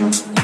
Mm-hmm.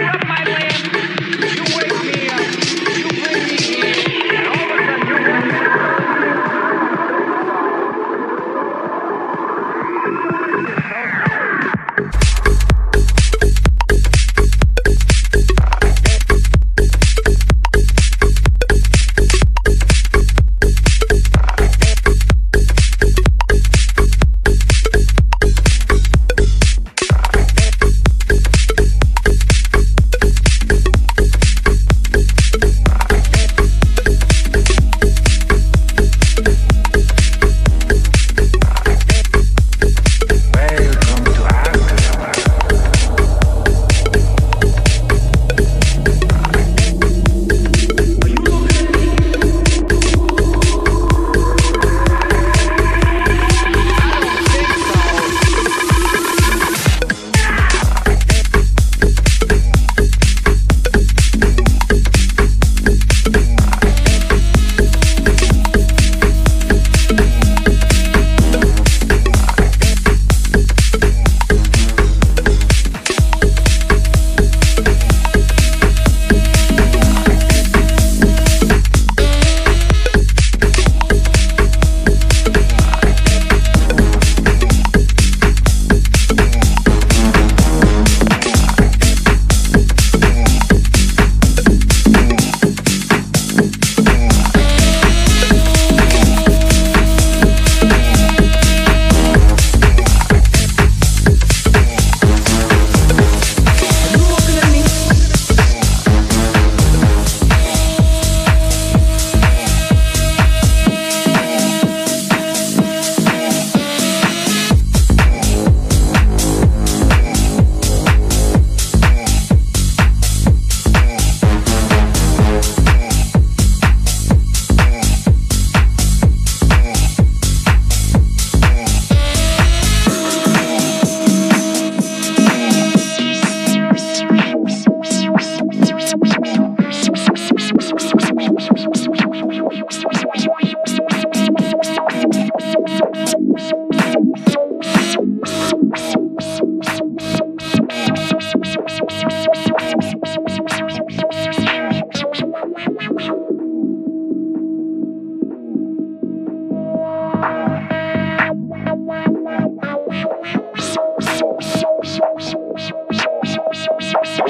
you up my